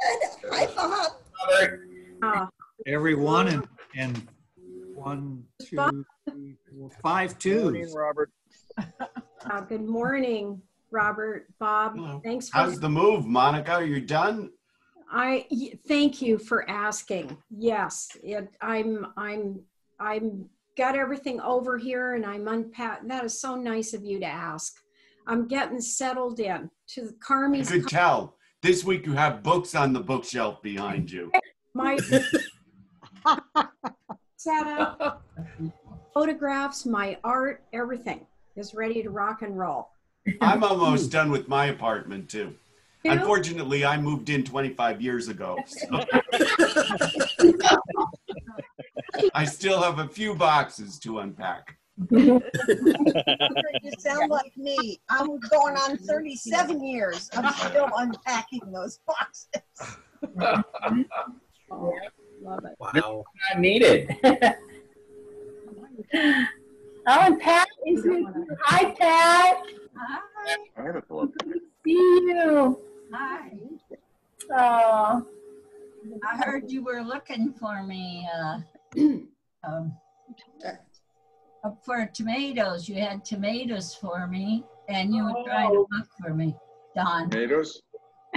Good. Hi, Bob. Robert. Uh, Everyone and, and one, two, three, four, five Morning. Robert. uh, Good morning, Robert, Bob. Hello. Thanks How's the move, Monica? Are you done? I thank you for asking. Yes, it, I'm, I'm, I'm, got everything over here and I'm unpacked. That is so nice of you to ask. I'm getting settled in to the I Carmi's, could tell. This week you have books on the bookshelf behind you. my setup, photographs, my art, everything is ready to rock and roll. I'm almost done with my apartment too. You? Unfortunately, I moved in 25 years ago. so- I still have a few boxes to unpack. You sound like me. I'm going on 37 years. I'm still unpacking those boxes. Love it. Wow. Not needed. Oh, and Pat is here. Hi, Pat. Hi. I have. See you. Hi, Oh, I heard you were looking for me, uh, um, Uh, for tomatoes. You had tomatoes for me and you were trying to oh. look for me. Don, Tomatoes?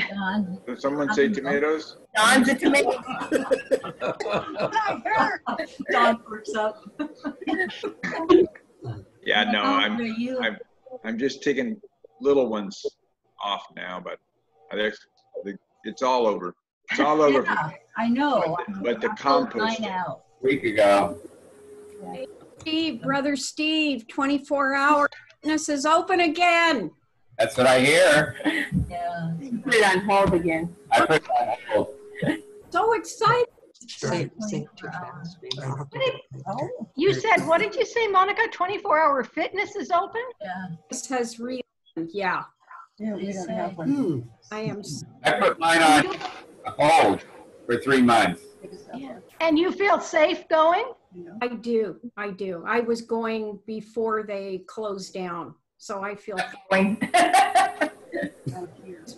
Don. Did someone say tomatoes? Don's a tomato. I heard. Don perks up. Yeah, no, How I'm, you? I'm- I'm just taking little ones off now, but there's, the- it's all over. It's all over. Yeah, I know. But the- but the I pulled compost- Week ago. Steve, brother Steve, 24 hour fitness is open again. That's what I hear. Yeah. Put it on hold again. I put that on hold. So excited. Say- say too fast, Oh, You said, what did you say, Monica? 24 hour fitness is open? Yeah. This has reopened. Yeah, yeah, we don't have one. I am. s- I put mine on hold for three months. Yeah. And you feel safe going? I do. I do. I was going before they closed down. So I feel Going.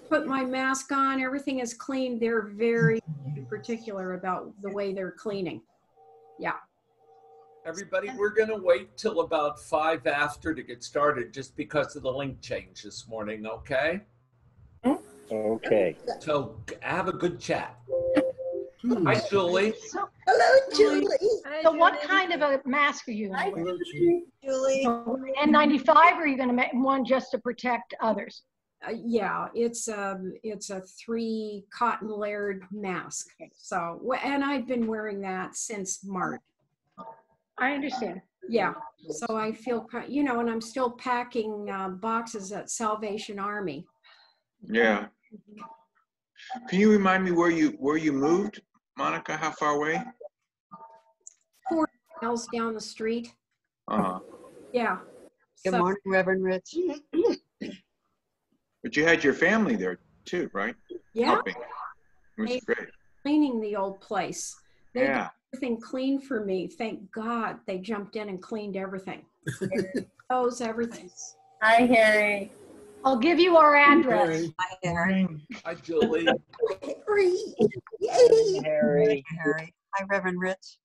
put my mask on. Everything is clean. They're very particular about the way they're cleaning. Yeah. Everybody, we're going to wait till about five after to get started just because of the link change this morning, okay? Okay. So have a good chat. Hi, Julie. So, Hello, Julie. so what kind of a mask are you Hi, going to wear? Julie. N95 or are you going to make one just to protect others? Uh, yeah, it's a it's a three cotton layered mask. So and I've been wearing that since March. I understand. Yeah, so I feel, ki- you know, and I'm still packing uh, boxes at Salvation Army. Yeah. Can you remind me where you, where you moved, Monica? How far away? Four Miles down the street. Uh-huh. Yeah. Good So- morning, Reverend Rich. but you had your family there too, right? Yeah, Helping. Which is great. cleaning the old place. They did Yeah. everything clean for me. Thank God they jumped in and cleaned everything. Those everything. Hi, Harry. I'll give you our address. Hi, Harry. Hi, Julie. Harry. Yay. Harry. Harry. Hi, Reverend Rich.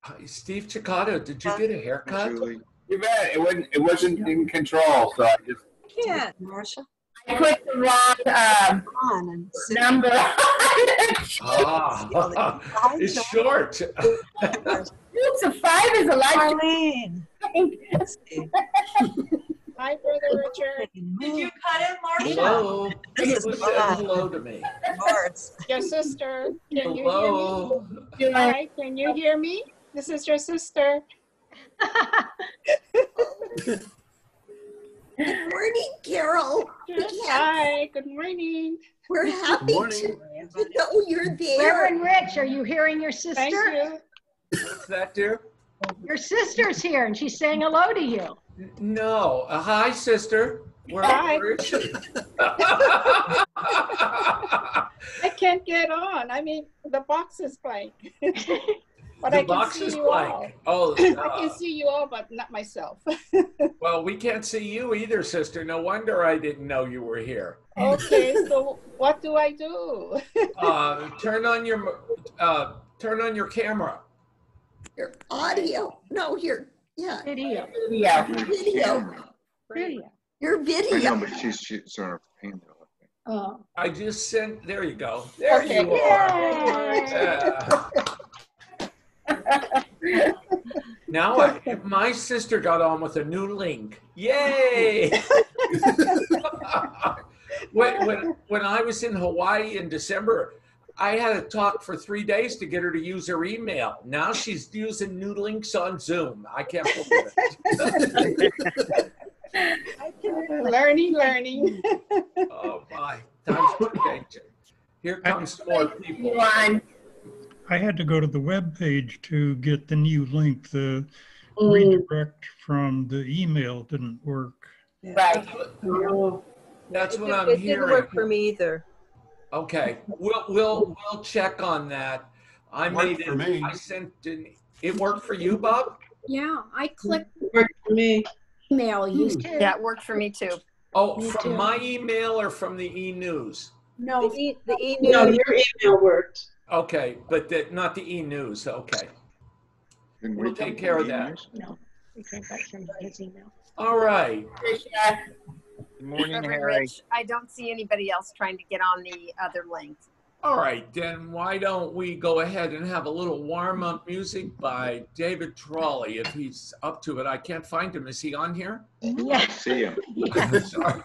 Hi, Steve Chicato, did you get a haircut? Julie. You bet. It wasn't, it wasn't in control, so I just, Yeah, Marcia, I put the wrong um, come on and sit. number. Ah, it's short. Oops, a five is a life. Arlene. Hi, Brother Richard. Did you cut it, Hello. This is said hello to me? Lawrence. Your sister. Can Hello. Hi, can you hear me? This is your sister. Good morning, Carol. Hi, good morning. We're happy morning. to to know you're there. Reverend Rich, are you hearing your Thank sister? you. What's that, dear? Your sister's here and she's saying hello to you. No. Uh, hi, sister. Where Hi. where is she? I can't get on. I mean, the box is blank. But The I can box see is you blank. all. Oh, I uh, can see you all, but not myself. well, we can't see you either, sister. No wonder I didn't know you were here. Okay, so what do I do? Uh, turn on your uh, turn on your camera. Your audio, no, your, yeah. Video. Video. Video. Video. Your video. I know, video. but she's, she's on her hand. Oh. I just sent. There you go. There Okay. you are. Yeah. Now I, my sister got on with a new link. Yay! when, when, when I was in Hawaii in December, I had to talk for three days to get her to use her email. Now she's using new links on Zoom. I can't believe it. learning, learning. oh my, times are changing. Here comes more people. I had to go to the web page to get the new link. The Mm. redirect from the email didn't work. Right. That's what It- I'm It didn't work for me either. Okay, we'll we'll we'll check on that. I Worked made it. for me. I sent an, it worked for you, Bob. Yeah, I clicked Worked for me. email you. Yeah, it worked for me too. Oh, Me from too. my email or from the e-news? No, The e, the e No, news. your email worked. Okay, but the, not the e-news. Okay, Didn't we'll we take come care of from that. emails? No, we came back from his email. All right. Good morning, Harry. Rich, I don't see anybody else trying to get on the other link. All right, then why don't we go ahead and have a little warm up music by David Trolley if he's up to it. I can't find him. Is he on here? Yeah. See him. Sorry.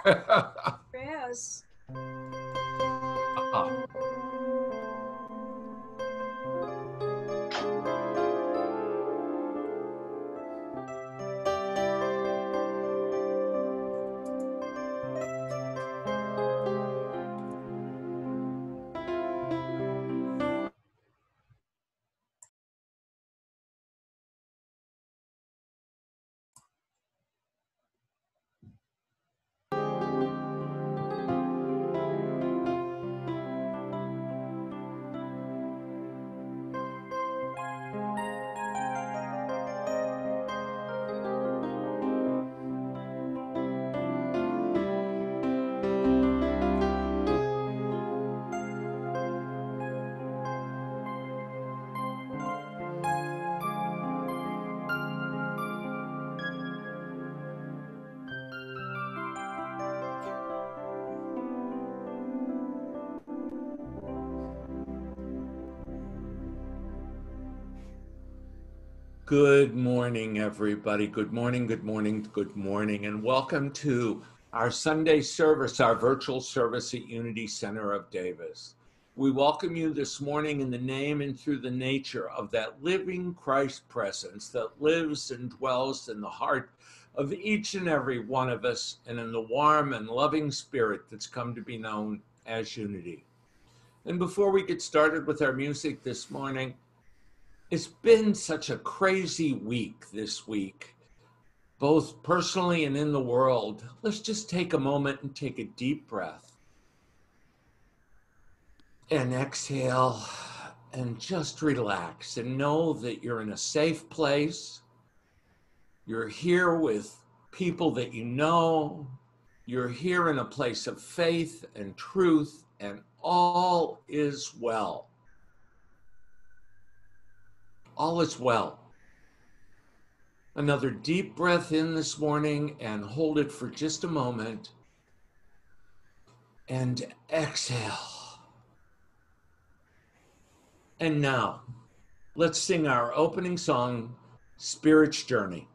Good morning, everybody. Good morning, good morning, good morning, and welcome to our Sunday service, our virtual service at Unity Center of Davis. We welcome you this morning in the name and through the nature of that living Christ presence that lives and dwells in the heart of each and every one of us and in the warm and loving spirit that's come to be known as Unity. And before we get started with our music this morning, it's been such a crazy week this week, both personally and in the world. Let's just take a moment and take a deep breath and exhale and just relax and know that you're in a safe place. You're here with people that you know. You're here in a place of faith and truth, and all is well all is well. Another deep breath in this morning and hold it for just a moment. And exhale. And now, let's sing our opening song, Spirit's Journey.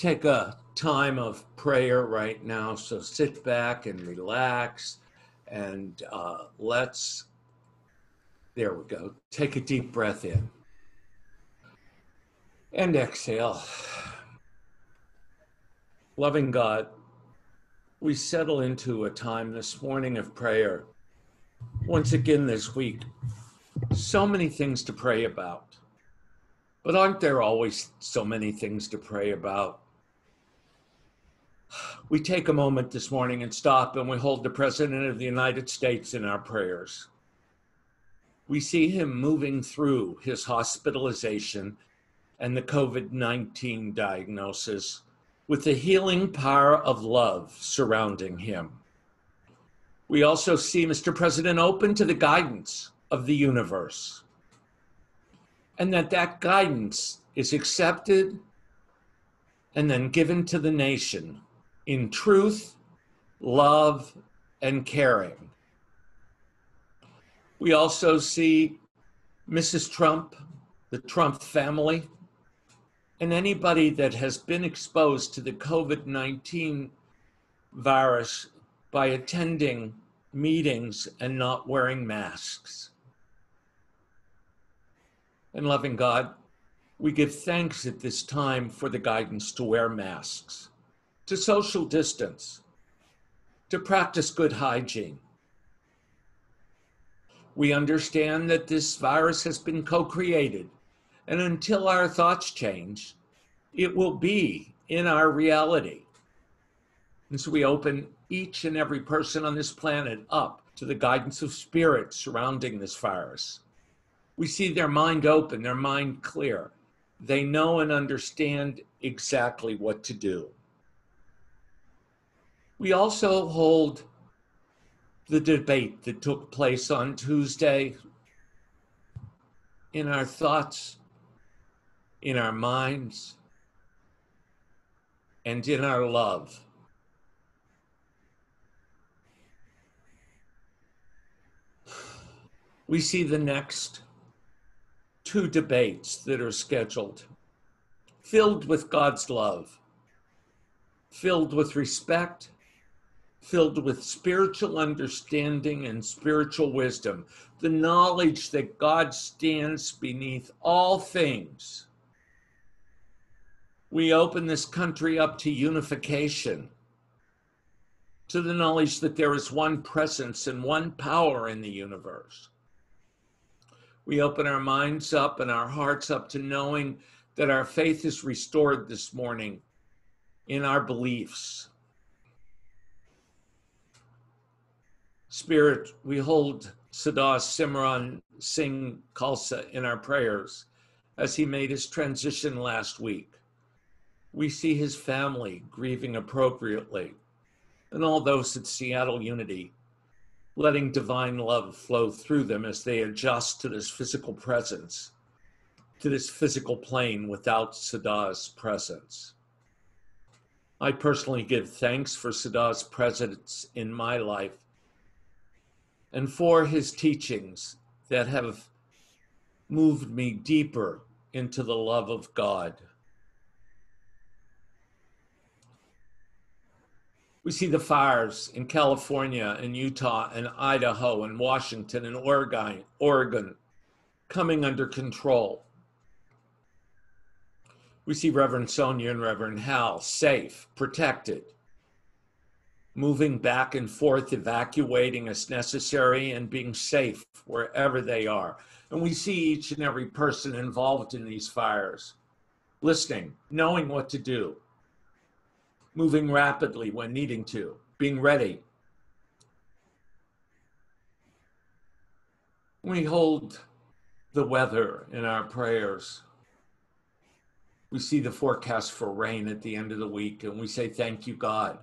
Take a time of prayer right now. So sit back and relax and uh, let's, there we go. Take a deep breath in and exhale. Loving God, we settle into a time this morning of prayer. Once again this week, so many things to pray about. But aren't there always so many things to pray about? We take a moment this morning and stop and we hold the President of the United States in our prayers. We see him moving through his hospitalization and the COVID 19 diagnosis with the healing power of love surrounding him. We also see Mr. President open to the guidance of the universe and that that guidance is accepted and then given to the nation in truth, love, and caring. We also see Mrs. Trump, the Trump family, and anybody that has been exposed to the COVID 19 virus by attending meetings and not wearing masks. And loving God, we give thanks at this time for the guidance to wear masks, to social distance, to practice good hygiene. We understand that this virus has been co created, and until our thoughts change, it will be in our reality. And so we open each and every person on this planet up to the guidance of spirit surrounding this virus. We see their mind open, their mind clear. They know and understand exactly what to do. We also hold the debate that took place on Tuesday in our thoughts, in our minds, and in our love. We see the next two debates that are scheduled, filled with God's love, filled with respect, filled with spiritual understanding and spiritual wisdom, the knowledge that God stands beneath all things. We open this country up to unification, to the knowledge that there is one presence and one power in the universe. We open our minds up and our hearts up to knowing that our faith is restored this morning in our beliefs. Spirit, we hold Sadar Simran Singh Khalsa in our prayers as he made his transition last week. We see his family grieving appropriately and all those at Seattle Unity letting divine love flow through them as they adjust to this physical presence, to this physical plane without Siddha's presence. I personally give thanks for Siddha's presence in my life and for his teachings that have moved me deeper into the love of God. We see the fires in California and Utah and Idaho and Washington and Oregon, coming under control. We see Reverend Sonia and Reverend Hal safe, protected, moving back and forth, evacuating as necessary, and being safe wherever they are. And we see each and every person involved in these fires listening, knowing what to do, moving rapidly when needing to, being ready. We hold the weather in our prayers. We see the forecast for rain at the end of the week and we say, Thank you, God.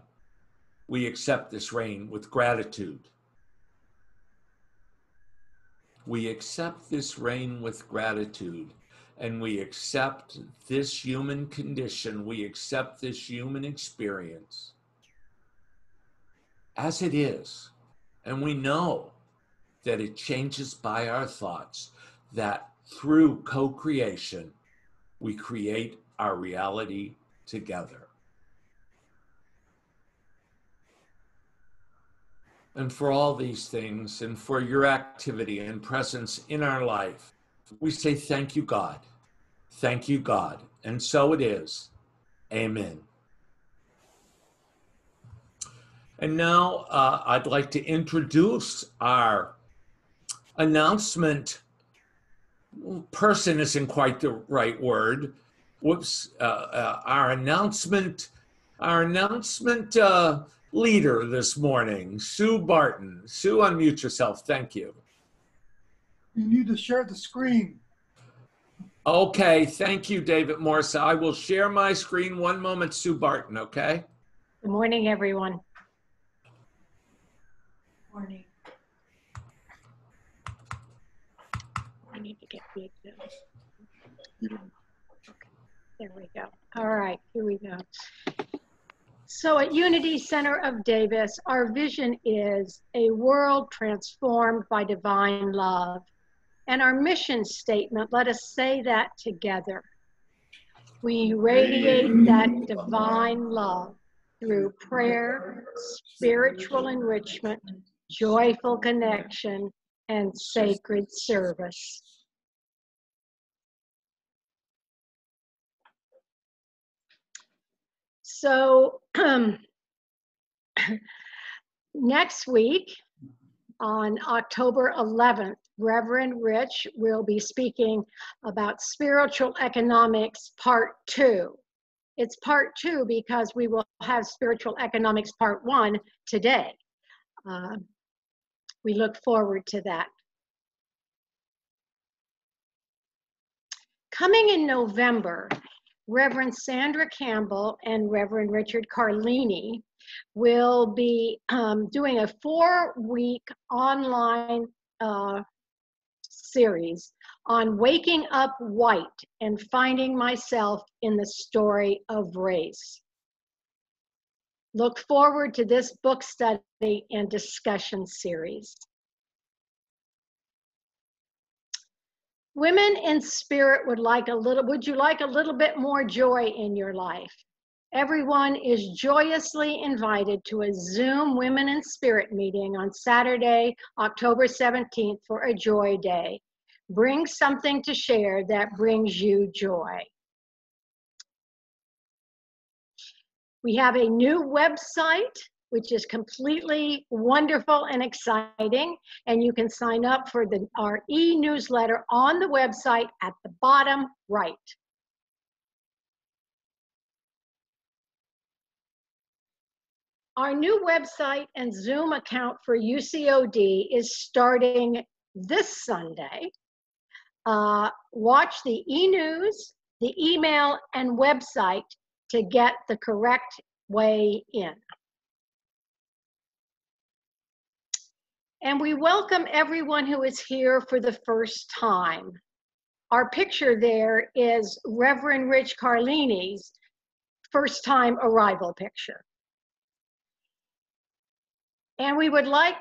We accept this rain with gratitude. We accept this rain with gratitude and we accept this human condition, we accept this human experience as it is. And we know that it changes by our thoughts, that through co creation, we create our reality together. And for all these things, and for your activity and presence in our life, we say, Thank you, God. Thank you, God. And so it is. Amen. And now uh, I'd like to introduce our announcement. Person isn't quite the right word. Whoops. Uh, uh, our announcement, our announcement uh, leader this morning, Sue Barton. Sue, unmute yourself. Thank you. You need to share the screen. Okay, thank you, David Morse. I will share my screen. One moment, Sue Barton, okay? Good morning, everyone. Morning. I need to get the exam. Okay, there we go. All right, here we go. So at Unity Center of Davis, our vision is a world transformed by divine love. And our mission statement, let us say that together. We radiate that divine love through prayer, spiritual enrichment, joyful connection, and sacred service. So um, next week, on October 11th, Reverend Rich will be speaking about spiritual economics part two. It's part two because we will have spiritual economics part one today. Uh, we look forward to that. Coming in November, Reverend Sandra Campbell and Reverend Richard Carlini will be um, doing a four week online uh, series on waking up white and finding myself in the story of race. Look forward to this book study and discussion series. Women in spirit would like a little, would you like a little bit more joy in your life? Everyone is joyously invited to a Zoom Women in Spirit meeting on Saturday, October 17th for a joy day. Bring something to share that brings you joy. We have a new website, which is completely wonderful and exciting, and you can sign up for the, our e-newsletter on the website at the bottom right. Our new website and Zoom account for UCOD is starting this Sunday. Uh, watch the e-news, the email, and website to get the correct way in. And we welcome everyone who is here for the first time. Our picture there is Reverend Rich Carlini's first time arrival picture. And we would like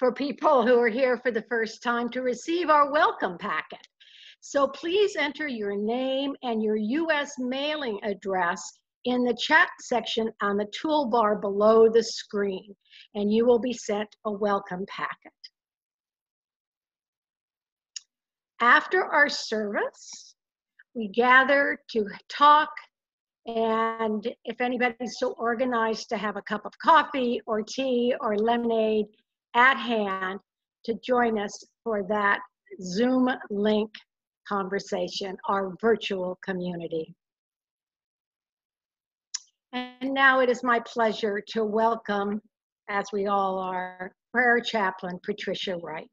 for people who are here for the first time to receive our welcome packet. So please enter your name and your US mailing address in the chat section on the toolbar below the screen, and you will be sent a welcome packet. After our service, we gather to talk, and if anybody's so organized to have a cup of coffee or tea or lemonade at hand to join us for that Zoom link conversation, our virtual community. And now it is my pleasure to welcome, as we all are, Prayer Chaplain Patricia Wright.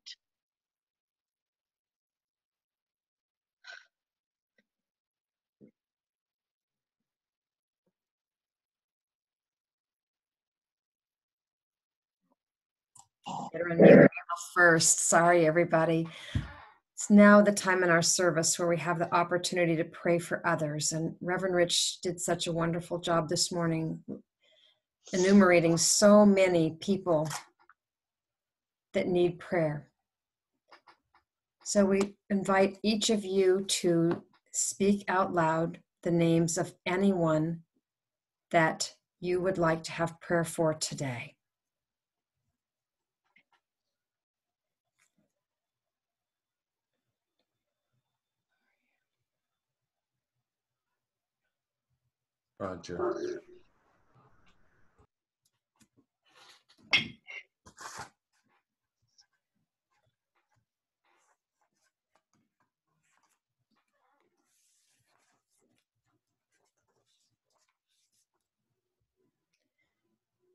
Better first. Sorry, everybody. It's now the time in our service where we have the opportunity to pray for others. And Reverend Rich did such a wonderful job this morning, enumerating so many people that need prayer. So we invite each of you to speak out loud the names of anyone that you would like to have prayer for today. Roger.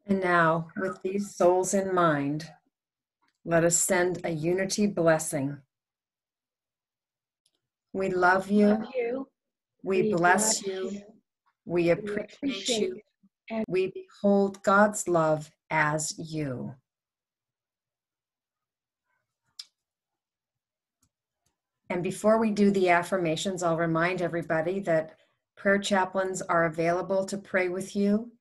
And now, with these souls in mind, let us send a unity blessing. We love you. Love you. We, We bless bless you. you. We appreciate you. and We behold God's love as you. And before we do the affirmations, I'll remind everybody that prayer chaplains are available to pray with you.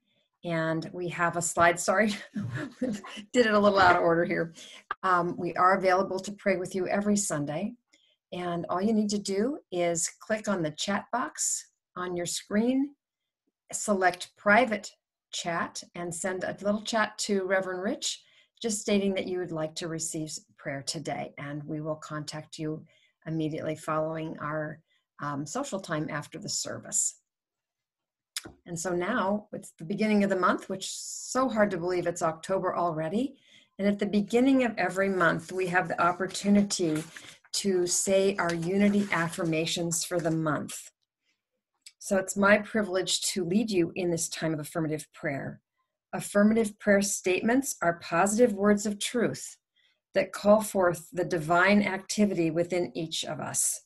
And we have a slide, sorry, did it a little out of order here. Um, we are available to pray with you every Sunday. And all you need to do is click on the chat box on your screen, select private chat, and send a little chat to Reverend Rich, just stating that you would like to receive prayer today. And we will contact you immediately following our um, social time after the service. And so now it's the beginning of the month, which is so hard to believe it's October already. And at the beginning of every month, we have the opportunity to say our unity affirmations for the month. So it's my privilege to lead you in this time of affirmative prayer. Affirmative prayer statements are positive words of truth that call forth the divine activity within each of us.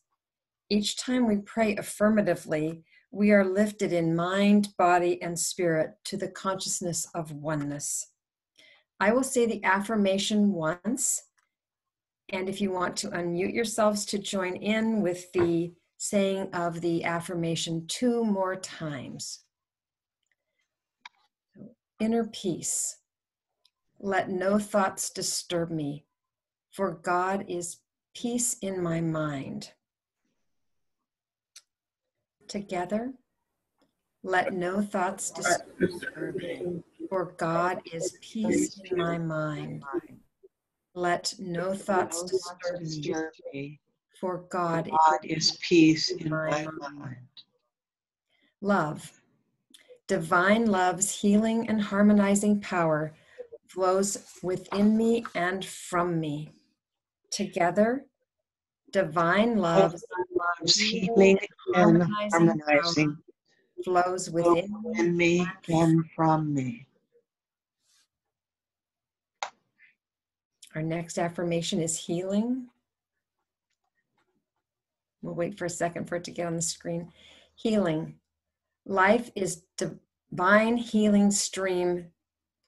Each time we pray affirmatively, we are lifted in mind, body, and spirit to the consciousness of oneness. I will say the affirmation once, and if you want to unmute yourselves to join in with the saying of the affirmation two more times. Inner peace. Let no thoughts disturb me, for God is peace in my mind. Together, let no thoughts disturb me, for God is peace in my mind. Let no thoughts disturb me, for God, is peace in my mind. Love. Divine love's healing and harmonizing power flows within me and from me. Together, divine love Love's healing and harmonizing flows within within me and from me. Our next affirmation is healing. We'll wait for a second for it to get on the screen. Healing. Life is divine healing stream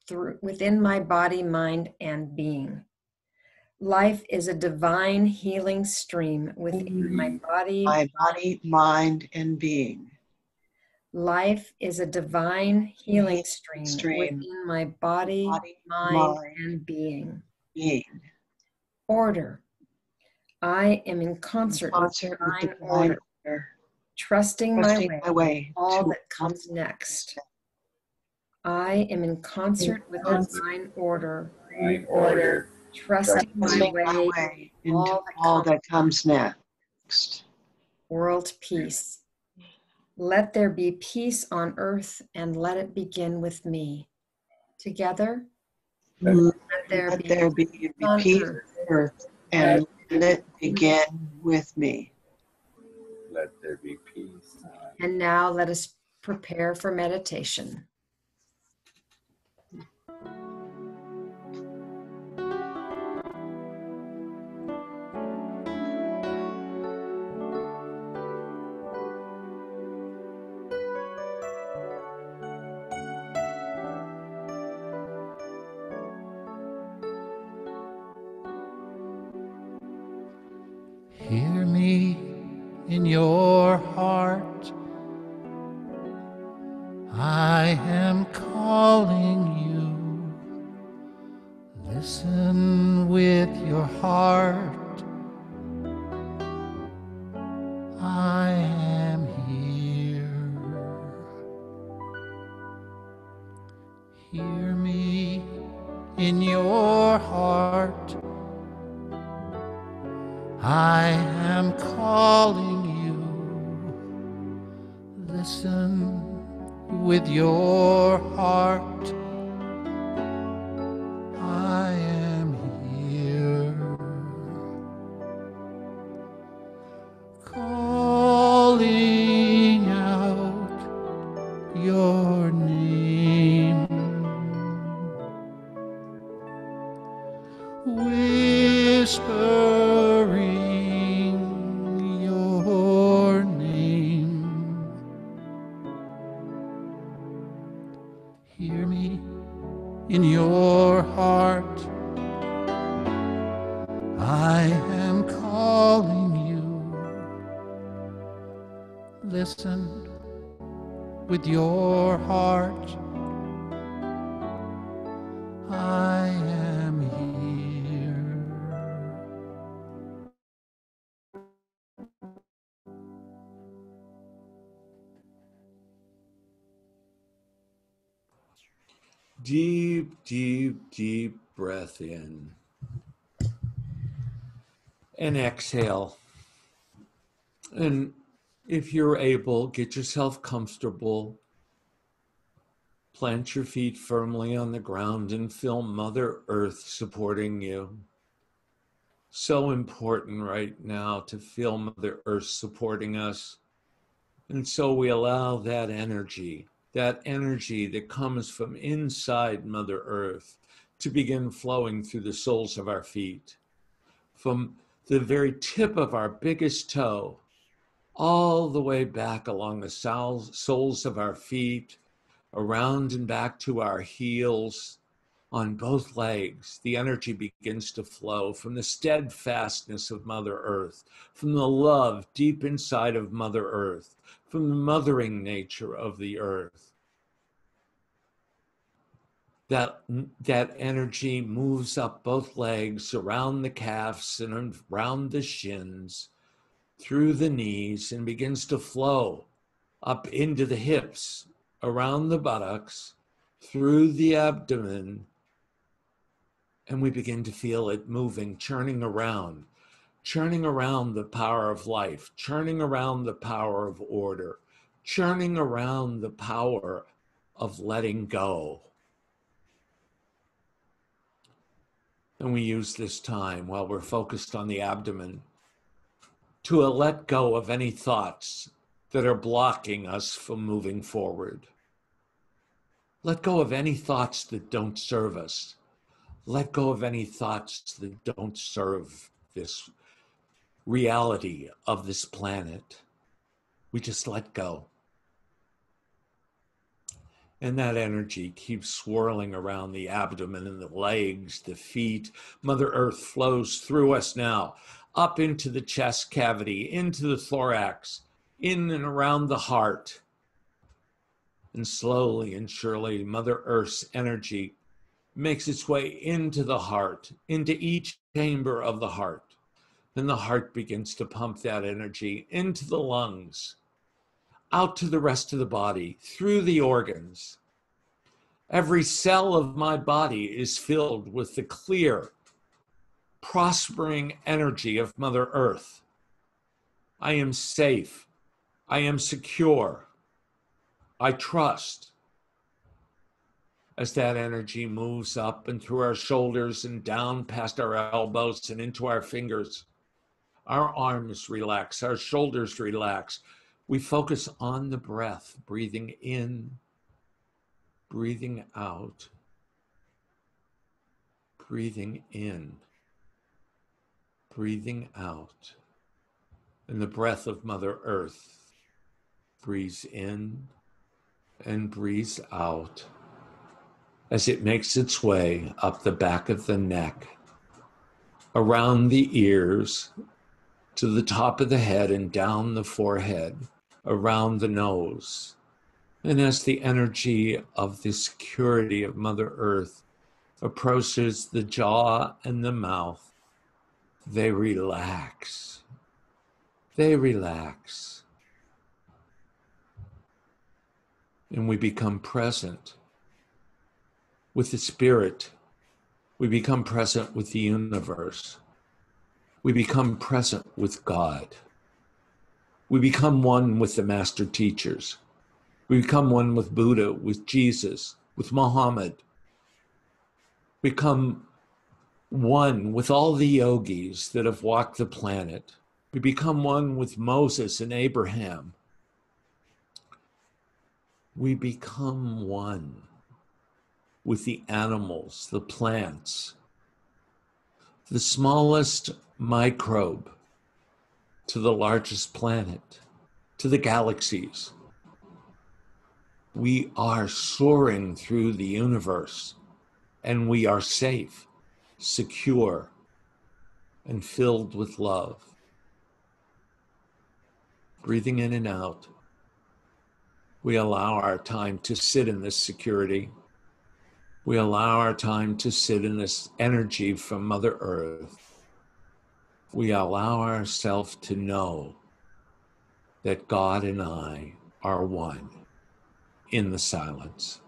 through within my body, mind, and being. Life is a divine healing stream within my mm-hmm. body, my body, mind, and being. Life is a divine healing stream, Stream. within my body, Body, mind, mind, and being. Being. Order. I am in concert, Concert with with divine divine order, order. trusting, Trusting my way, my way all that comes next. I am in concert with divine order, Right order. trusting my Trusting my way, way into all that all comes that comes next. world peace. Let there be peace on earth and let it begin with me. Together, Let mm. there let be there be on peace earth. on earth and let it begin with me. Let there be peace. and now let us prepare for meditation. Deep, deep, deep breath in. And exhale. And if you're able, get yourself comfortable. Plant your feet firmly on the ground and feel Mother Earth supporting you. So important right now to feel Mother Earth supporting us. And so we allow that energy, that energy that comes from inside Mother Earth, to begin flowing through the soles of our feet. From the very tip of our biggest toe, all the way back along the soles of our feet, around and back to our heels, on both legs, the energy begins to flow from the steadfastness of Mother Earth, from the love deep inside of Mother Earth, from the mothering nature of the earth. That, that energy moves up both legs, around the calves and around the shins, through the knees, and begins to flow up into the hips, around the buttocks, through the abdomen, and we begin to feel it moving, churning around, churning around the power of life, churning around the power of order, churning around the power of letting go. And we use this time while we're focused on the abdomen to let go of any thoughts that are blocking us from moving forward. Let go of any thoughts that don't serve us. Let go of any thoughts that don't serve this reality of this planet. We just let go. And that energy keeps swirling around the abdomen and the legs, the feet. Mother Earth flows through us now, up into the chest cavity, into the thorax, in and around the heart. And slowly and surely, Mother Earth's energy makes its way into the heart, into each chamber of the heart. Then the heart begins to pump that energy into the lungs, out to the rest of the body, through the organs. Every cell of my body is filled with the clear, prospering energy of Mother Earth. I am safe. I am secure. I trust. As that energy moves up and through our shoulders and down past our elbows and into our fingers, our arms relax, our shoulders relax. We focus on the breath, breathing in, breathing out, breathing in, breathing out. And the breath of Mother Earth breathes in and breathes out as it makes its way up the back of the neck, around the ears, to the top of the head and down the forehead, around the nose. And as the energy of the security of Mother Earth approaches the jaw and the mouth, they relax. They relax. And we become present with the Spirit. We become present with the universe. We become present with God. We become one with the master teachers. We become one with Buddha, with Jesus, with Muhammad. Become one with all the yogis that have walked the planet. We become one with Moses and Abraham. We become one with the animals, the plants, the smallest microbe to the largest planet, to the galaxies. We are soaring through the universe and we are safe, secure, and filled with love. Breathing in and out, we allow our time to sit in this security. We allow our time to sit in this energy from Mother Earth. We allow ourselves to know that God and I are one in the silence.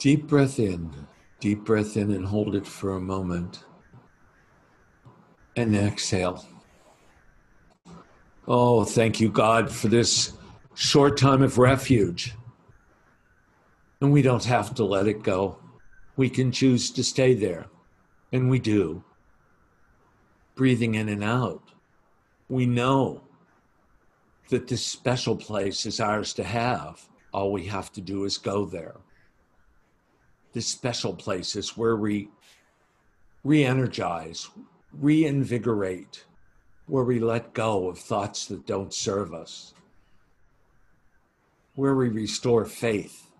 Deep breath in, deep breath in and hold it for a moment. And exhale. Oh, thank you, God, for this short time of refuge. And we don't have to let it go. We can choose to stay there, and we do. Breathing in and out, we know that this special place is ours to have. All we have to do is go there the special place. places where we re energize, reinvigorate, where we let go of thoughts that don't serve us, where we restore faith,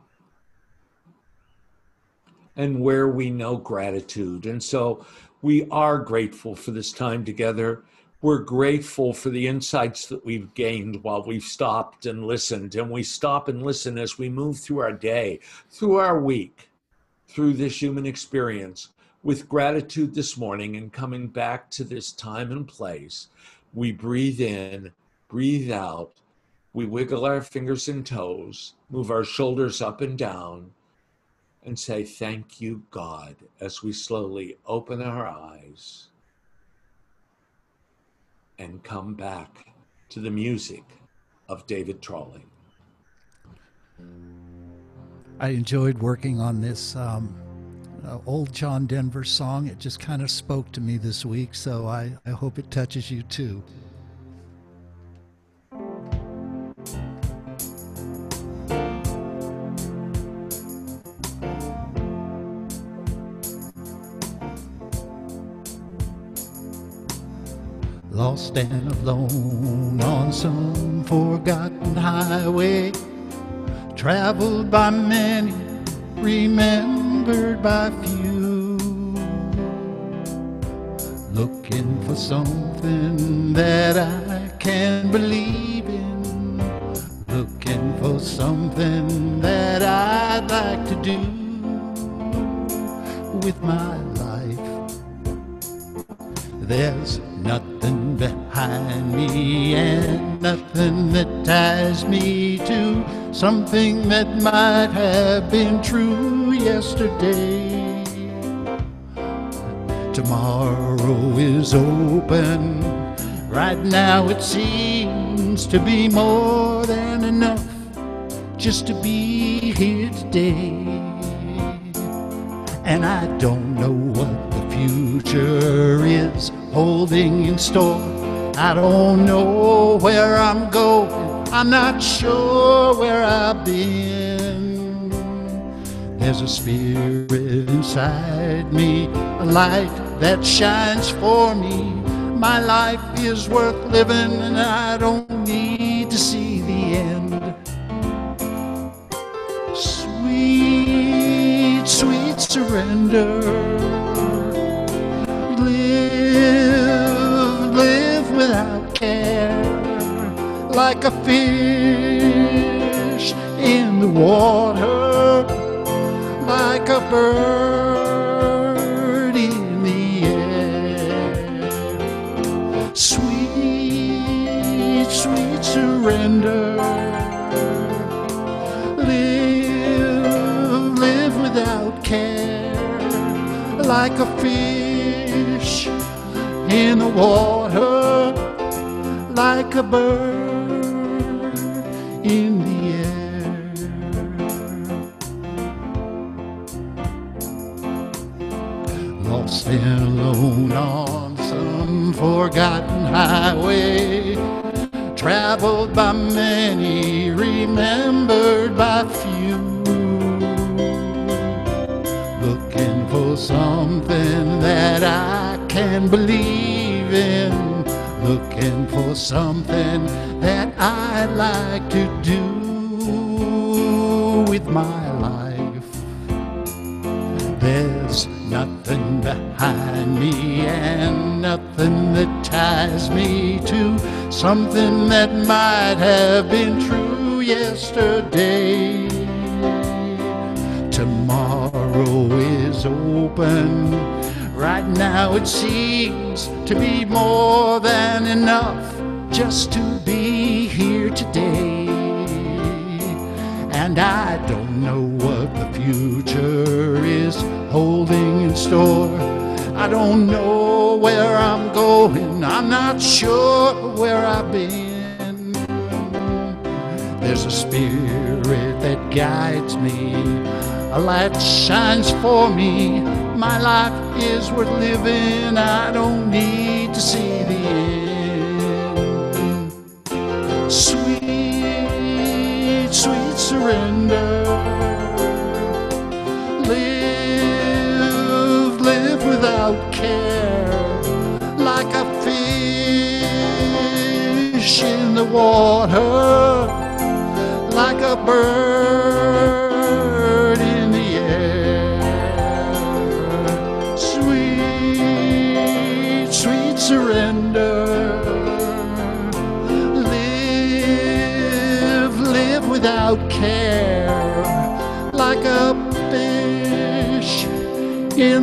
and where we know gratitude. And so we are grateful for this time together. We're grateful for the insights that we've gained while we've stopped and listened. And we stop and listen as we move through our day, through our week through this human experience with gratitude this morning and coming back to this time and place. We breathe in, breathe out, we wiggle our fingers and toes, move our shoulders up and down, and say, Thank you, God, as we slowly open our eyes and come back to the music of David Trolling. I enjoyed working on this um, uh, old John Denver song. It just kind of spoke to me this week, so I, I hope it touches you too. Lost and alone on some forgotten highway, traveled by many, remembered by few. Looking for something that I can believe in, looking for something that I'd like to do with my life. There's nothing behind me and nothing that ties me to something that might have been true yesterday. Tomorrow is open. Right now it seems to be more than enough just to be here today. And I don't know what the future is holding in store. I don't know where I'm going. I'm not sure where I've been. There's a spirit inside me, a light that shines for me. My life is worth living, and I don't need to see the end. Sweet, sweet surrender. Like a fish in the water, like a bird in the air. Sweet, sweet surrender. Live, live without care, like a fish in the water, like a bird in the air. Lost and alone on some forgotten highway, traveled by many, remembered by few. Looking for something that I can believe in, looking for something I'd like to do with my life. There's nothing behind me and nothing that ties me to something that might have been true yesterday. Tomorrow is open. Right now it seems to be more than enough just to be today. And I don't know what the future is holding in store. I don't know where I'm going. I'm not sure where I've been. There's a spirit that guides me. A light shines for me. My life is worth living. I don't need to see the end. Surrender. Live, live without care, like a fish in the water, like a bird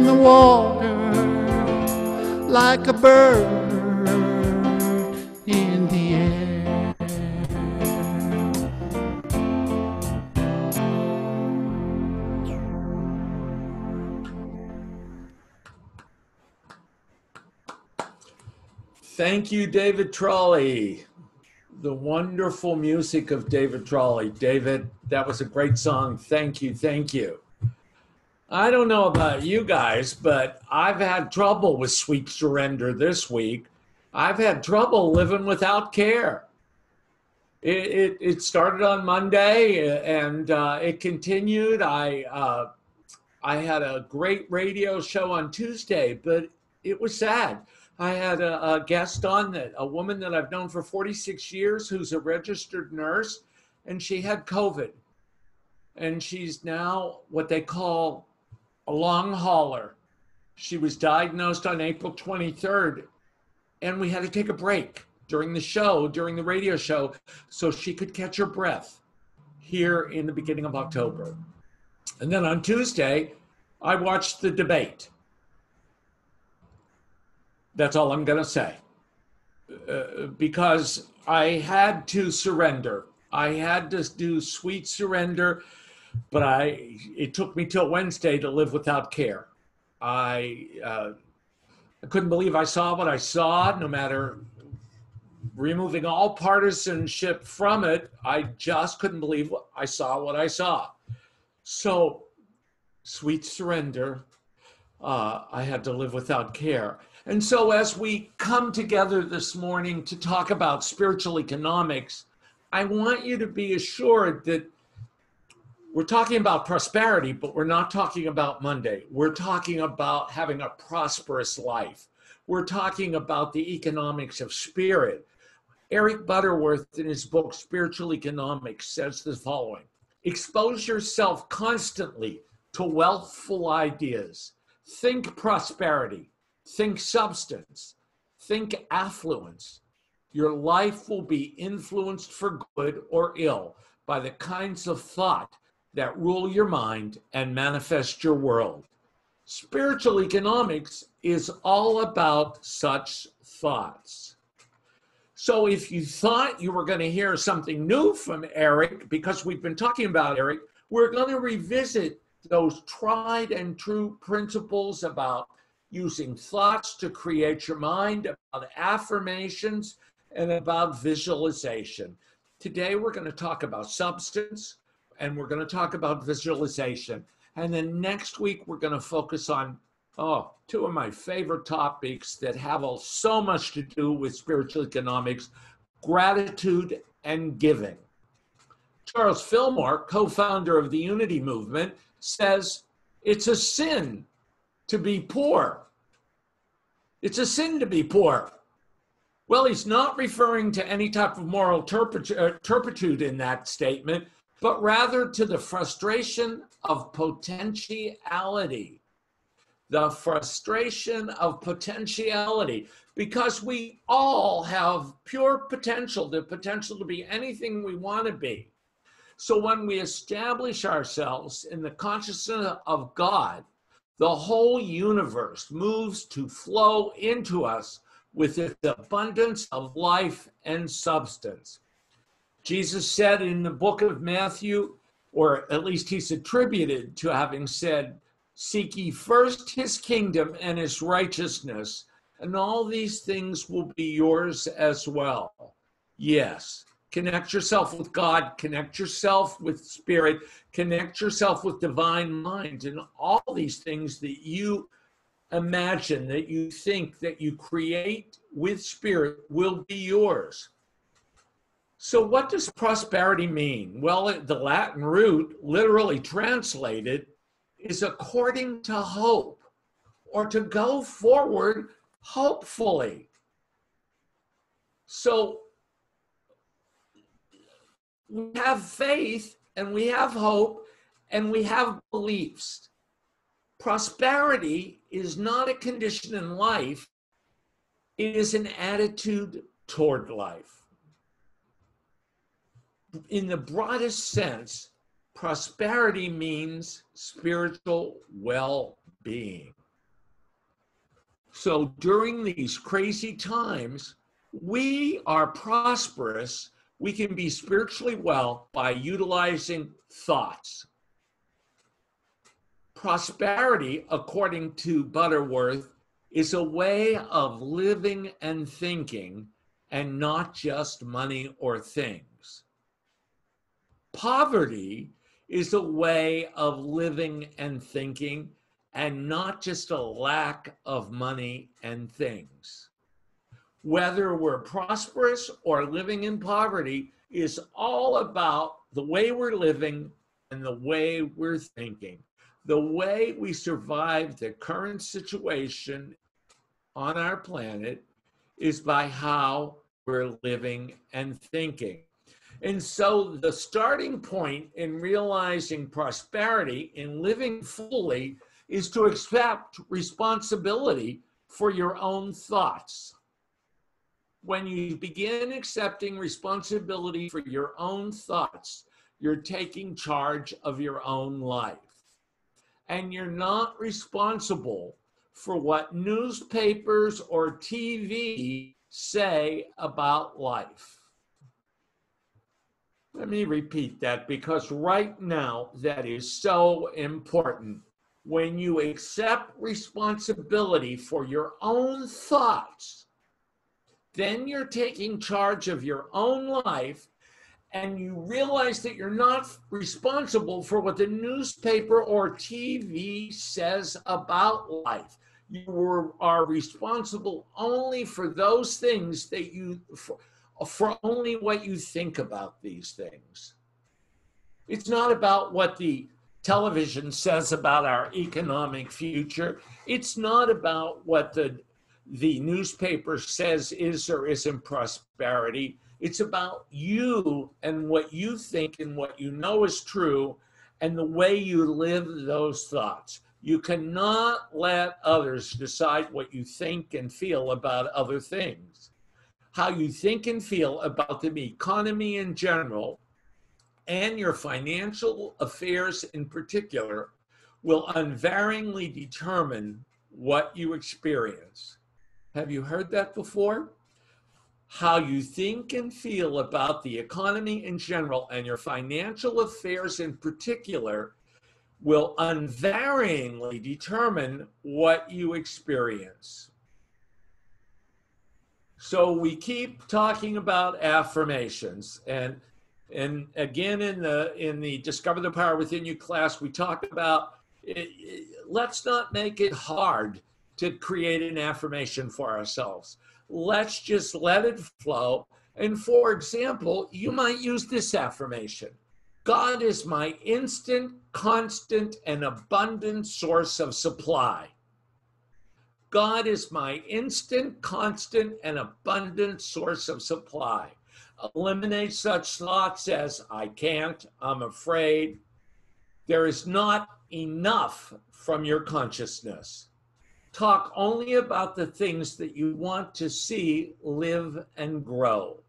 the water like a bird in the air. Thank you, David Trolley. The wonderful music of David Trolley. David, that was a great song. Thank you. Thank you. I don't know about you guys, but I've had trouble with sweet surrender this week. I've had trouble living without care. It, it, it started on Monday and uh, it continued. I, uh, I had a great radio show on Tuesday, but it was sad. I had a, a guest on that, a woman that I've known for 46 years who's a registered nurse, and she had COVID. And she's now what they call a long hauler. She was diagnosed on April 23rd, and we had to take a break during the show, during the radio show, so she could catch her breath here in the beginning of October. And then on Tuesday, I watched the debate. That's all I'm going to say. Uh, because I had to surrender. I had to do sweet surrender, but I it took me till Wednesday to live without care. I uh, I couldn't believe I saw what I saw. No matter removing all partisanship from it, I just couldn't believe I saw what I saw. So, sweet surrender. Uh, I had to live without care. And so, as we come together this morning to talk about spiritual economics, I want you to be assured that we're talking about prosperity, but we're not talking about Monday. We're talking about having a prosperous life. We're talking about the economics of spirit. Eric Butterworth, in his book Spiritual Economics, says the following Expose yourself constantly to wealthful ideas. Think prosperity Think substance, think affluence. Your life will be influenced for good or ill by the kinds of thought that rule your mind and manifest your world. Spiritual economics is all about such thoughts. So, if you thought you were going to hear something new from Eric, because we've been talking about Eric, we're going to revisit those tried and true principles about using thoughts to create your mind, about affirmations, and about visualization. Today, we're going to talk about substance and we're going to talk about visualization. And then next week, we're going to focus on, oh, two of my favorite topics that have all so much to do with spiritual economics gratitude and giving. Charles Fillmore, co founder of the Unity Movement, says it's a sin to be poor. It's a sin to be poor. Well, he's not referring to any type of moral uh, turpitude in that statement, but rather to the frustration of potentiality. The frustration of potentiality, because we all have pure potential, the potential to be anything we want to be. So when we establish ourselves in the consciousness of God, the whole universe moves to flow into us with its abundance of life and substance. Jesus said in the book of Matthew, or at least he's attributed to having said, Seek ye first his kingdom and his righteousness, and all these things will be yours as well. Yes, Connect yourself with God, connect yourself with spirit, connect yourself with divine mind, and all these things that you imagine, that you think, that you create with spirit will be yours. So, what does prosperity mean? Well, the Latin root, literally translated, is according to hope or to go forward hopefully. So, we have faith and we have hope and we have beliefs. Prosperity is not a condition in life, it is an attitude toward life. In the broadest sense, prosperity means spiritual well being. So during these crazy times, we are prosperous we can be spiritually well by utilizing thoughts. Prosperity, according to Butterworth, is a way of living and thinking and not just money or things. Poverty is a way of living and thinking and not just a lack of money and things. Whether we're prosperous or living in poverty is all about the way we're living and the way we're thinking. The way we survive the current situation on our planet is by how we're living and thinking. And so the starting point in realizing prosperity, in living fully, is to accept responsibility for your own thoughts. When you begin accepting responsibility for your own thoughts, you're taking charge of your own life. And you're not responsible for what newspapers or TV say about life. Let me repeat that because right now that is so important. When you accept responsibility for your own thoughts, then you're taking charge of your own life and you realize that you're not responsible for what the newspaper or TV says about life. You are responsible only for those things that you, for, for only what you think about these things. It's not about what the television says about our economic future. It's not about what the, the newspaper says is or isn't prosperity. It's about you and what you think and what you know is true and the way you live those thoughts. You cannot let others decide what you think and feel about other things. How you think and feel about the economy in general and your financial affairs in particular will unvaryingly determine what you experience. Have you heard that before? How you think and feel about the economy in general and your financial affairs in particular will unvaryingly determine what you experience. So we keep talking about affirmations and and again in the in the discover the power within you class we talk about it, it, let's not make it hard to create an affirmation for ourselves. Let's just let it flow. And for example, you might use this affirmation God is my instant, constant, and abundant source of supply. God is my instant, constant, and abundant source of supply. Eliminate such thoughts as I can't, I'm afraid. There is not enough from your consciousness. Talk only about the things that you want to see live and grow.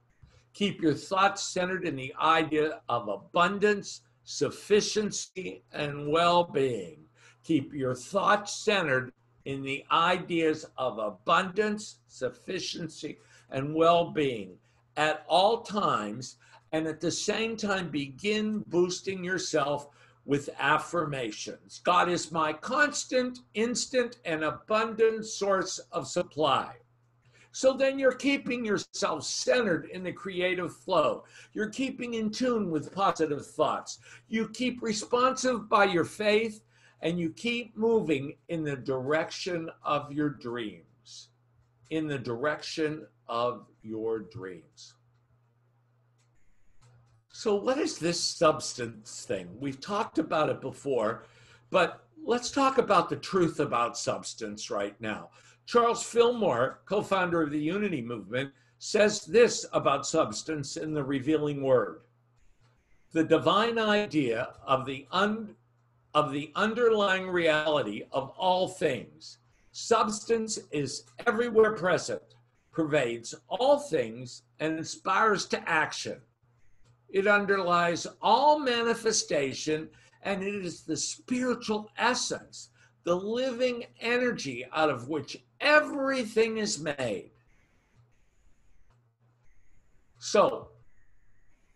Keep your thoughts centered in the idea of abundance, sufficiency, and well being. Keep your thoughts centered in the ideas of abundance, sufficiency, and well being at all times. And at the same time, begin boosting yourself with affirmations. God is my constant, instant, and abundant source of supply. So then you're keeping yourself centered in the creative flow. You're keeping in tune with positive thoughts. You keep responsive by your faith and you keep moving in the direction of your dreams. In the direction of your dreams. So, what is this substance thing? We've talked about it before, but let's talk about the truth about substance right now. Charles Fillmore, co founder of the Unity Movement, says this about substance in the revealing word. The divine idea of the, un, of the underlying reality of all things. Substance is everywhere present, pervades all things, and inspires to action. It underlies all manifestation, and it is the spiritual essence, the living energy out of which Everything is made. So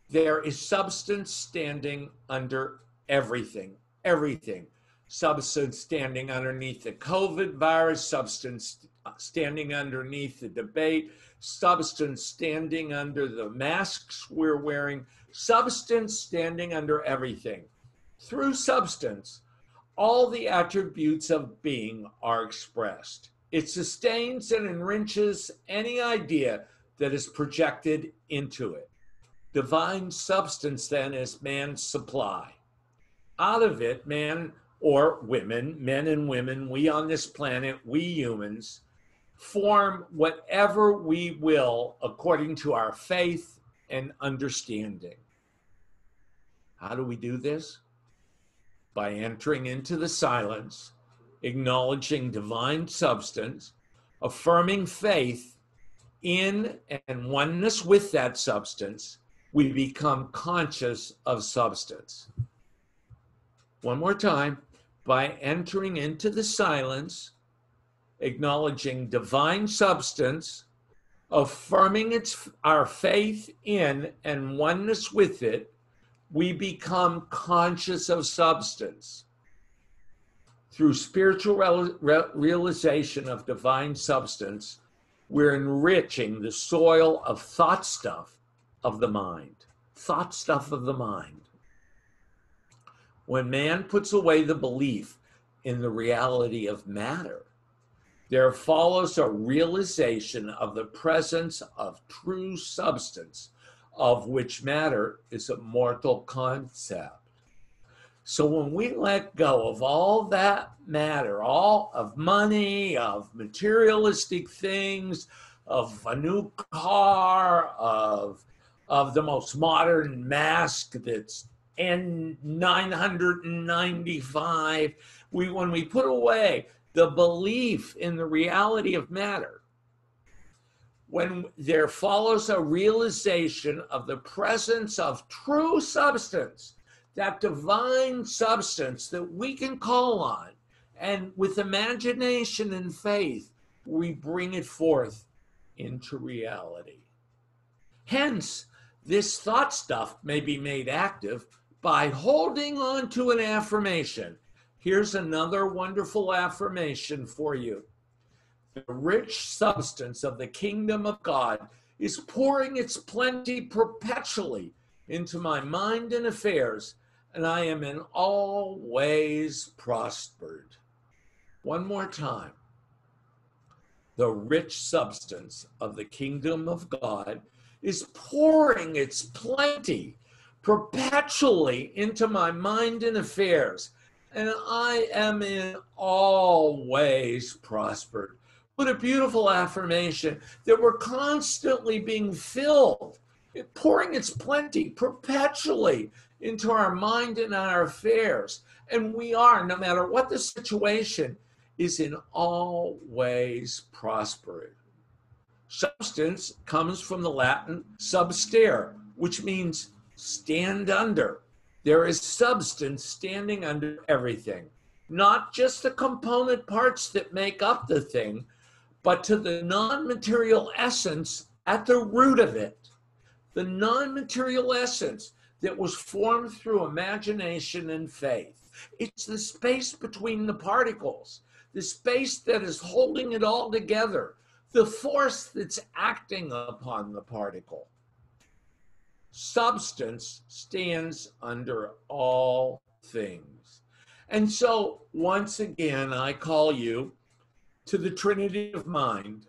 there is substance standing under everything, everything. substance standing underneath the COVID virus, substance standing underneath the debate, substance standing under the masks we're wearing, substance standing under everything. Through substance, all the attributes of being are expressed. It sustains and enriches any idea that is projected into it. Divine substance, then, is man's supply. Out of it, man or women, men and women, we on this planet, we humans, form whatever we will according to our faith and understanding. How do we do this? By entering into the silence, acknowledging divine substance, affirming faith in and oneness with that substance, we become conscious of substance. One more time, by entering into the silence, acknowledging divine substance, affirming its our faith in and oneness with it, we become conscious of substance. Through spiritual re, realization of divine substance, we're enriching the soil of thought stuff of the mind. Thought stuff of the mind. When man puts away the belief in the reality of matter, there follows a realization of the presence of true substance, of which matter is a mortal concept. So when we let go of all that matter, all of money, of materialistic things, of a new car, of of the most modern mask that's N995, we when we put away the belief in the reality of matter, when there follows a realization of the presence of true substance, that divine substance that we can call on, and with imagination and faith, we bring it forth into reality. Hence, this thought stuff may be made active by holding on to an affirmation. Here's another wonderful affirmation for you. The rich substance of the kingdom of God is pouring its plenty perpetually into my mind and affairs, and I am in all ways prospered. One more time. The rich substance of the kingdom of God is pouring its plenty perpetually into my mind and affairs, and I am in all ways prospered. What a beautiful affirmation that we're constantly being filled, pouring its plenty perpetually into our mind and our affairs. And we are, no matter what the situation, is in all ways prospered. Substance comes from the Latin substare, which means stand under. There is substance standing under everything, not just the component parts that make up the thing, but to the non material essence at the root of it. The non material essence that was formed through imagination and faith. It's the space between the particles, the space that is holding it all together, the force that's acting upon the particle substance stands under all things. And so, once again, I call you to the Trinity of Mind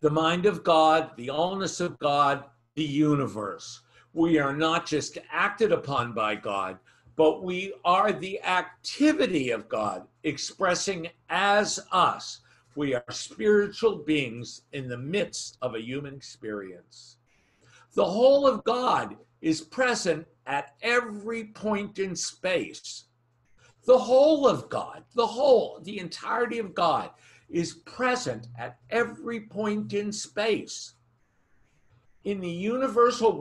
the mind of God, the allness of God, the universe. We are not just acted upon by God, but we are the activity of God expressing as us. We are spiritual beings in the midst of a human experience. The whole of God is present at every point in space. The whole of God, the whole, the entirety of God is present at every point in space. In the universal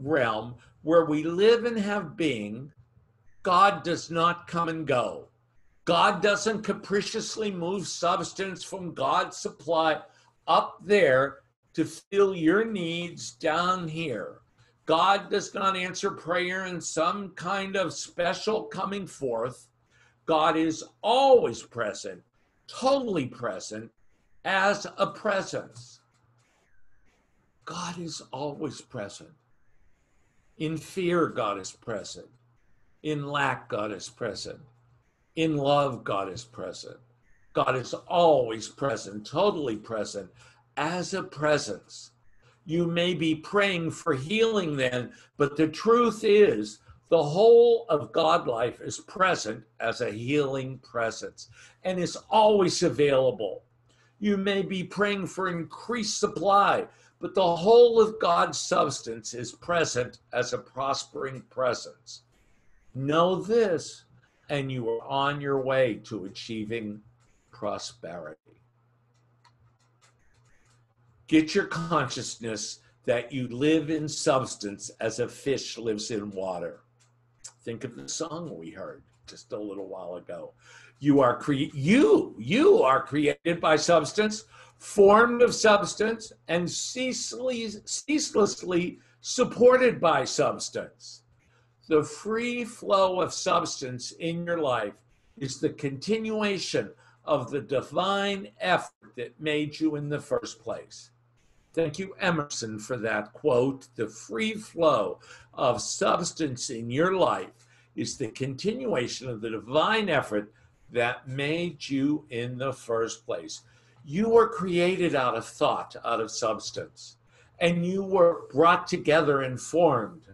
realm where we live and have being, God does not come and go. God doesn't capriciously move substance from God's supply up there to fill your needs down here. God does not answer prayer in some kind of special coming forth. God is always present, totally present as a presence. God is always present. In fear, God is present. In lack, God is present. In love, God is present. God is always present, totally present, as a presence. You may be praying for healing then, but the truth is the whole of God life is present as a healing presence and is always available. You may be praying for increased supply, but the whole of God's substance is present as a prospering presence. Know this, and you are on your way to achieving prosperity. Get your consciousness that you live in substance as a fish lives in water. Think of the song we heard just a little while ago. You are cre- you you are created by substance, formed of substance, and ceaselessly, ceaselessly supported by substance. The free flow of substance in your life is the continuation of the divine effort that made you in the first place. Thank you, Emerson, for that quote. The free flow of substance in your life is the continuation of the divine effort that made you in the first place. You were created out of thought, out of substance, and you were brought together and formed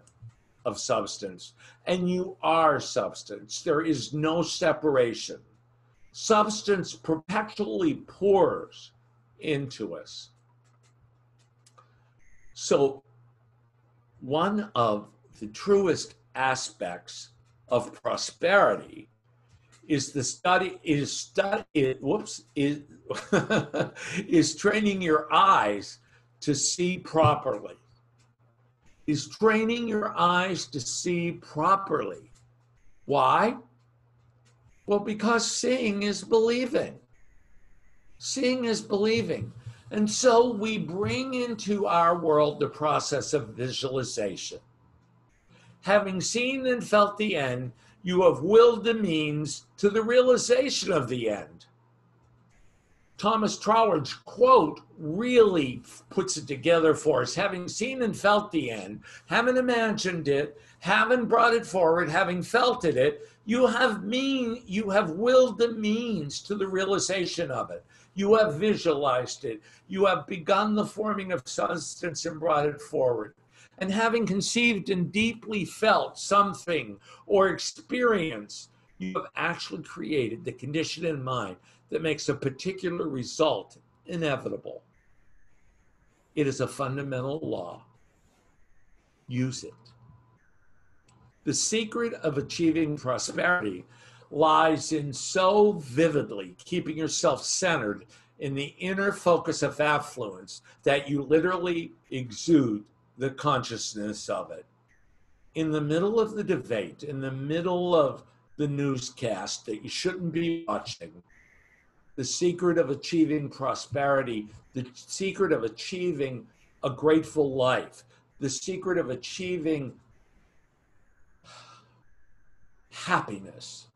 of substance, and you are substance. There is no separation. Substance perpetually pours into us. So, one of the truest aspects of prosperity is the study is study whoops is is training your eyes to see properly. Is training your eyes to see properly. Why? Well because seeing is believing. Seeing is believing and so we bring into our world the process of visualization. Having seen and felt the end, you have willed the means to the realization of the end. Thomas Troward's quote really puts it together for us. Having seen and felt the end, having imagined it, having brought it forward, having felt it, you have mean you have willed the means to the realization of it. You have visualized it. You have begun the forming of substance and brought it forward. And having conceived and deeply felt something or experience, you have actually created the condition in mind that makes a particular result inevitable. It is a fundamental law. Use it. The secret of achieving prosperity lies in so vividly keeping yourself centered in the inner focus of affluence that you literally exude the consciousness of it. In the middle of the debate, in the middle of the newscast that you shouldn't be watching, the secret of achieving prosperity, the secret of achieving a grateful life, the secret of achieving happiness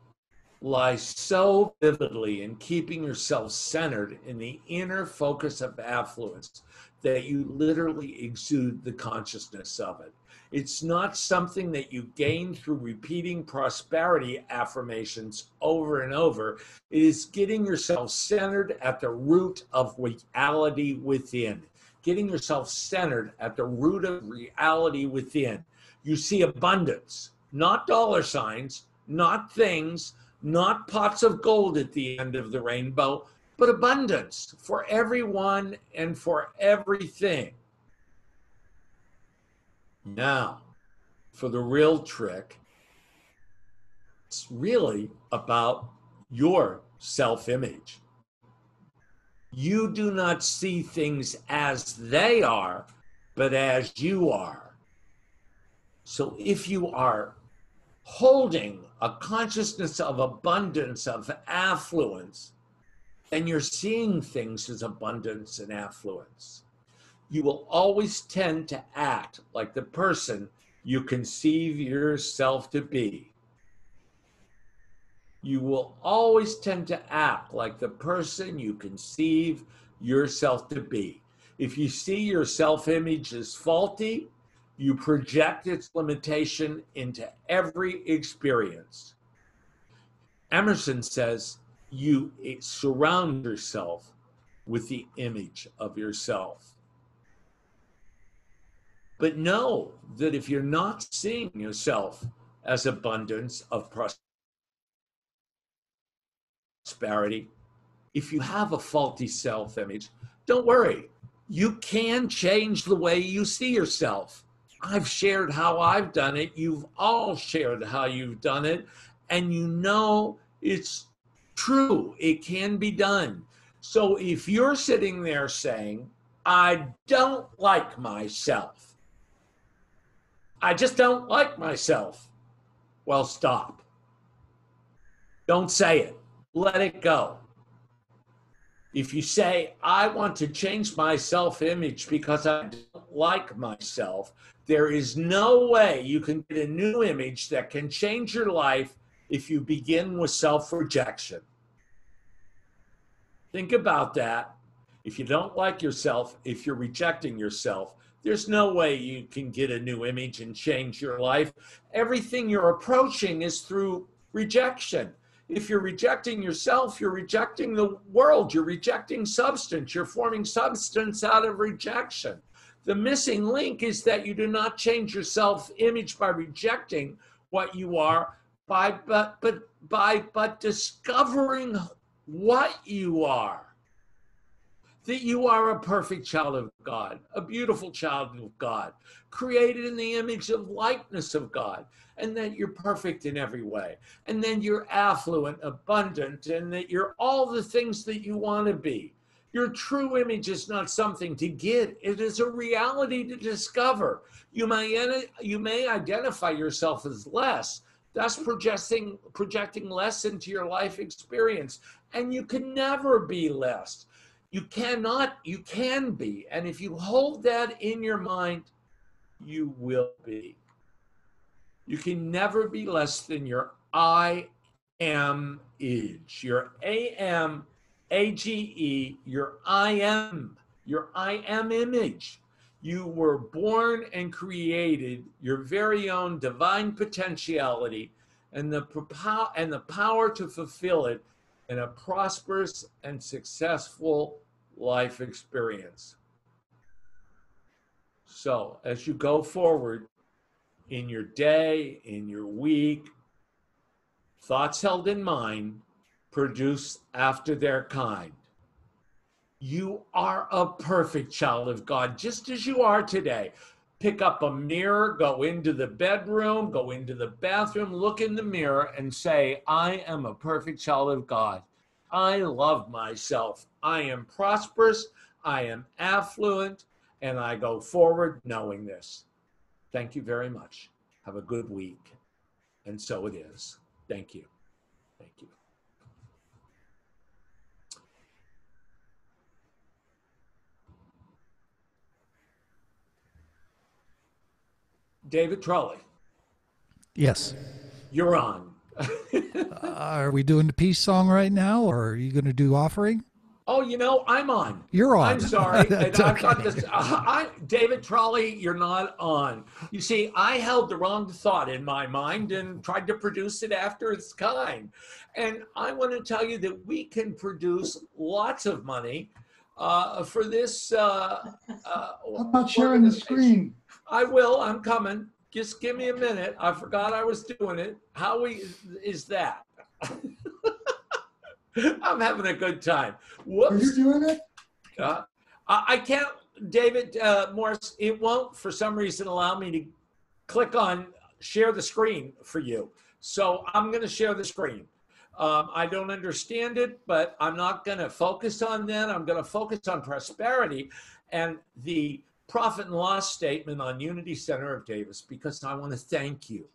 lies so vividly in keeping yourself centered in the inner focus of affluence that you literally exude the consciousness of it. It's not something that you gain through repeating prosperity affirmations over and over. It is getting yourself centered at the root of reality within, getting yourself centered at the root of reality within. You see abundance, not dollar signs, not things, not pots of gold at the end of the rainbow, but abundance for everyone and for everything. Now, for the real trick, it's really about your self image. You do not see things as they are, but as you are. So if you are holding a consciousness of abundance, of affluence, then you're seeing things as abundance and affluence. You will always tend to act like the person you conceive yourself to be. You will always tend to act like the person you conceive yourself to be. If you see your self image as faulty, you project its limitation into every experience. Emerson says you surround yourself with the image of yourself. But know that if you're not seeing yourself as abundance of prosperity, if you have a faulty self image, don't worry. You can change the way you see yourself. I've shared how I've done it. You've all shared how you've done it. And you know it's true. It can be done. So if you're sitting there saying, I don't like myself, I just don't like myself, well, stop. Don't say it. Let it go. If you say, I want to change my self image because I don't like myself, there is no way you can get a new image that can change your life if you begin with self rejection. Think about that. If you don't like yourself, if you're rejecting yourself, there's no way you can get a new image and change your life. Everything you're approaching is through rejection. If you're rejecting yourself, you're rejecting the world, you're rejecting substance, you're forming substance out of rejection. The missing link is that you do not change your self image by rejecting what you are, by, but, but, by, but discovering what you are. That you are a perfect child of God, a beautiful child of God, created in the image of likeness of God, and that you're perfect in every way, and then you're affluent, abundant, and that you're all the things that you want to be. Your true image is not something to get, it is a reality to discover. You may, you may identify yourself as less, thus projecting, projecting less into your life experience. And you can never be less. You cannot, you can be. And if you hold that in your mind, you will be. You can never be less than your I am age, your AM AGE, your I am, your I am image. You were born and created your very own divine potentiality and the, and the power to fulfill it in a prosperous and successful life experience. So, as you go forward in your day, in your week, thoughts held in mind produce after their kind. You are a perfect child of God, just as you are today. Pick up a mirror, go into the bedroom, go into the bathroom, look in the mirror, and say, I am a perfect child of God. I love myself. I am prosperous. I am affluent. And I go forward knowing this. Thank you very much. Have a good week. And so it is. Thank you. Thank you. David Trolley. Yes. You're on. uh, are we doing the peace song right now, or are you going to do offering? Oh, you know, I'm on. You're on. I'm sorry. That's I, okay. This, uh, I, David Trolley, you're not on. You see, I held the wrong thought in my mind and tried to produce it after its kind. And I want to tell you that we can produce lots of money uh, for this. Uh, uh, How about sharing the screen? I will. I'm coming. Just give me a minute. I forgot I was doing it. How we is that? I'm having a good time. Whoops. Are you doing it? Uh, I, I can't, David uh, Morris. It won't, for some reason, allow me to click on share the screen for you. So I'm going to share the screen. Um, I don't understand it, but I'm not going to focus on that. I'm going to focus on prosperity and the profit and loss statement on Unity Center of Davis because I want to thank you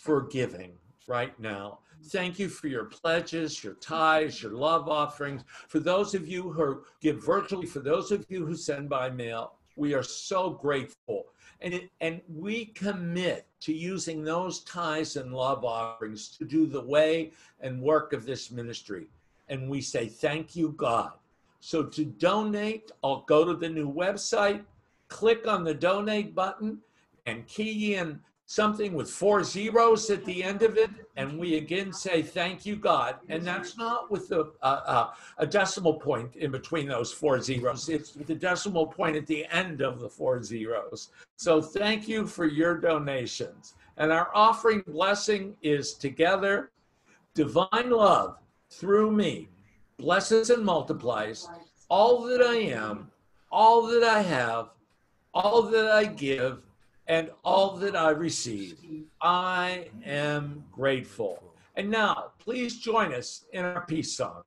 for giving right now. Thank you for your pledges, your tithes, your love offerings. For those of you who give virtually, for those of you who send by mail, we are so grateful. And, it, and we commit to using those tithes and love offerings to do the way and work of this ministry. And we say, Thank you, God. So to donate, I'll go to the new website, click on the donate button, and key in something with four zeros at the end of it, and we again say thank you, God. And that's not with a, a, uh, uh, a decimal point in between those four zeros. It's the decimal point at the end of the four zeros. So thank you for your donations. And our offering blessing is together. Divine love through me blesses and multiplies all that I am, all that I have, all that I give and all that I receive. I am grateful. And now, please join us in our peace song.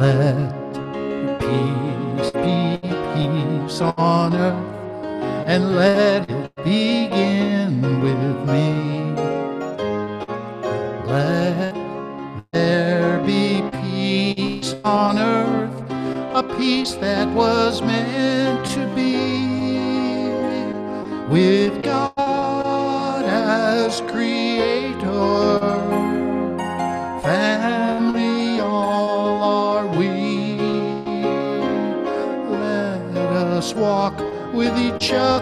Let peace be peace on earth, and let on earth, a peace that was meant to be with God as creator. Family, all are we. Let us walk with each other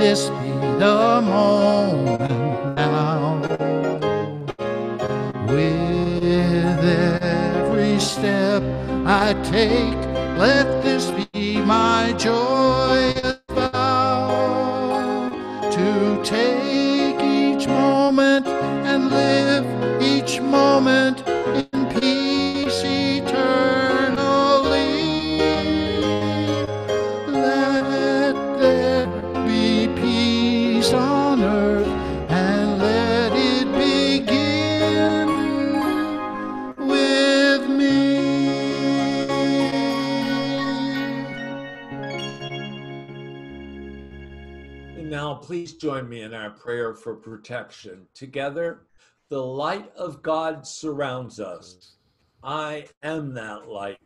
this be the moment now. With every step I take, let prayer for protection. Together, the light of God surrounds us. I am that light.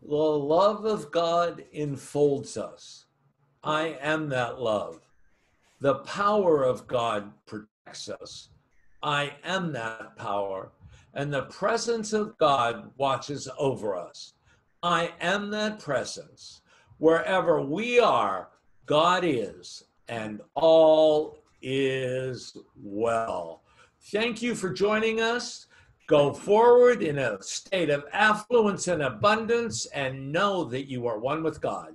The love of God enfolds us. I am that love. The power of God protects us. I am that power. And the presence of God watches over us. I am that presence. Wherever we are, God is, and all is well. Thank you for joining us. Go forward in a state of affluence and abundance and know that you are one with God.